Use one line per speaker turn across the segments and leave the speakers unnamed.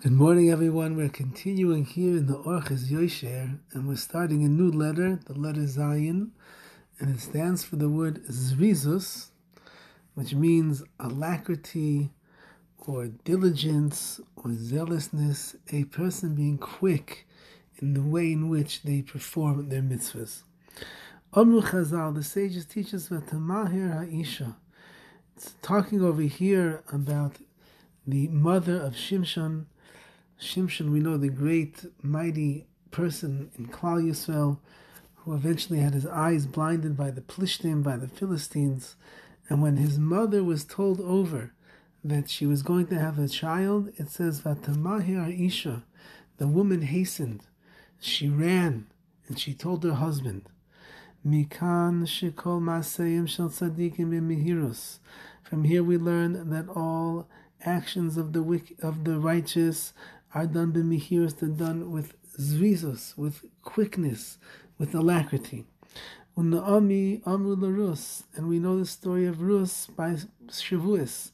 Good morning, everyone. We're continuing here in the Orchos Yosher, and we're starting a new letter, the letter Zayin, and it stands for the word Zrizus, which means alacrity or diligence or zealousness, a person being quick in the way in which they perform their mitzvahs. Amru Chazal, the sages teach us about Tamahir Ha'isha. It's talking over here about the mother of Shimshon, Shimshon, we know the great, mighty person in Klal Yisrael, who eventually had his eyes blinded by the Plishtim, by the Philistines. And when his mother was told over that she was going to have a child, it says, Vatamahir Isha, the woman hastened. She ran and she told her husband, Mikan masayim shel tzadikim From here we learn that all actions of the wicked, of the righteous are done b'mihiras, they're done with zrizos, with quickness, with alacrity. Naomi Amru Rus, and we know the story of Rus by Shavuos.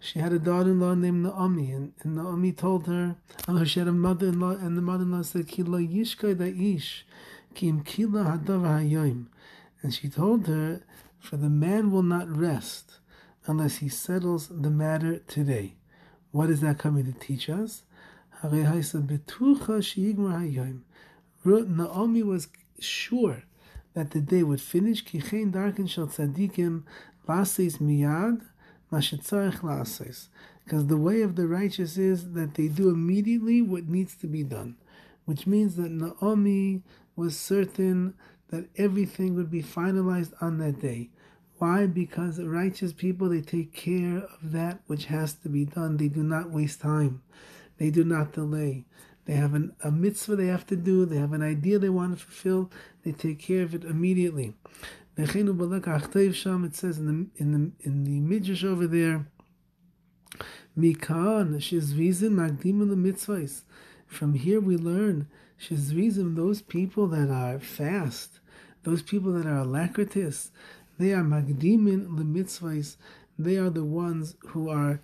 She had a daughter-in-law named Naomi, and, and Naomi told her, oh, she had a mother-in-law, and the mother-in-law said, Ki lo yishkai da'ish, ki im kila hadavar hayoim. And she told her, for the man will not rest unless he settles the matter today. What is that coming to teach us? Naomi was sure that the day would finish. Lases miyad lases. Because the way of the righteous is that they do immediately what needs to be done, which means that Naomi was certain that everything would be finalized on that day. Why? Because righteous people they take care of that which has to be done. They do not waste time. They do not delay. They have an, a mitzvah they have to do. They have an idea they want to fulfill. They take care of it immediately. It says in the in the in the midrash over there. Mikan shizvizim magdim the mitzvahs. From here we learn shizvizim those people that are fast, those people that are alacritous, they are magdimin the mitzvahs. They are the ones who are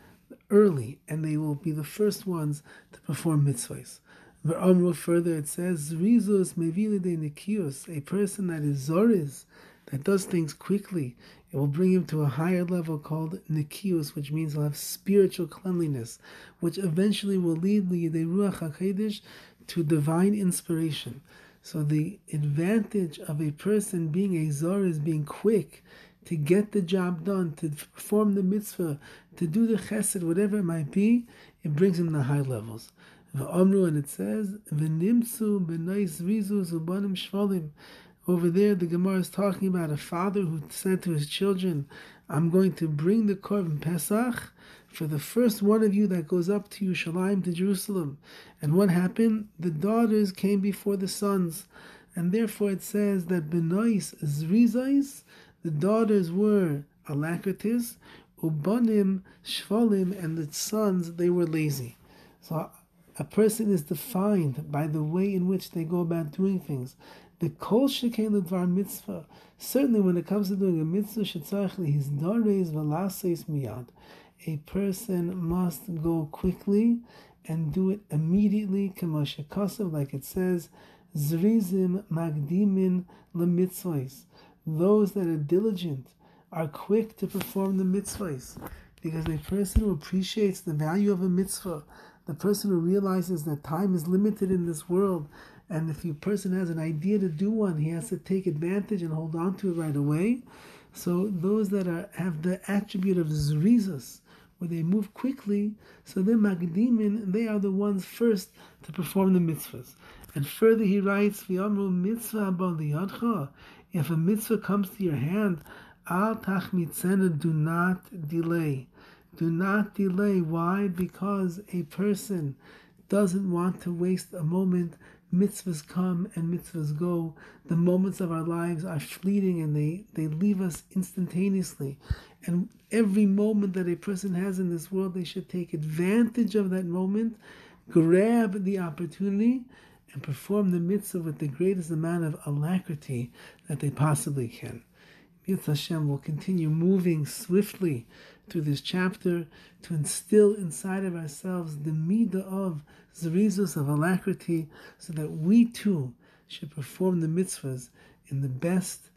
early, and they will be the first ones to perform mitzvahs. Amru further, it says, Rizos mevilide nikios, a person that is zoriz, that does things quickly, it will bring him to a higher level called nikios, which means he'll have spiritual cleanliness, which eventually will lead the Ruach HaKadosh to divine inspiration. So the advantage of a person being a zor is being quick to get the job done, to perform the mitzvah, to do the chesed, whatever it might be, it brings him to high levels. Amru and it says, "V'nimtzu b'nais rizu zubanim shvalim." Over there, the Gemara is talking about a father who said to his children, "I'm going to bring the korban Pesach for the first one of you that goes up to Yerushalayim to Jerusalem." And what happened? The daughters came before the sons, and therefore it says that b'nais zrizais the daughters were alacrities, ubanim shvalim, and the sons they were lazy. So a person is defined by the way in which they go about doing things. The kol shekain ledvar mitzvah. Certainly, when it comes to doing a mitzvah, shetzarich his dares velases miyad. A person must go quickly and do it immediately, kamoshekasav, like it says, zrizim magdimin lemitzvahs those that are diligent are quick to perform the mitzvahs. Because a person who appreciates the value of a mitzvah, the person who realizes that time is limited in this world, and if a person has an idea to do one, he has to take advantage and hold on to it right away. So those that are have the attribute of zrizas, where they move quickly, so they're magdimin, they are the ones first to perform the mitzvahs. And further he writes, V'yamru mitzvah if a mitzvah comes to your hand, al tachmitzena, do not delay. Do not delay. Why? Because a person doesn't want to waste a moment. Mitzvahs come and mitzvahs go. The moments of our lives are fleeting and they, they leave us instantaneously. And every moment that a person has in this world, they should take advantage of that moment, grab the opportunity, and perform the mitzvah with the greatest amount of alacrity that they possibly can. Mitzvah Hashem will continue moving swiftly through this chapter to instill inside of ourselves the midah of zerizus, of alacrity, so that we too should perform the mitzvahs in the best,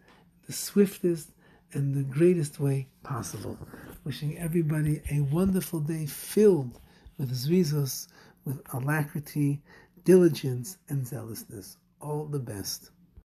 the swiftest, and the greatest way possible. Wishing everybody a wonderful day filled with zerizus, with alacrity, diligence, and zealousness. All the best.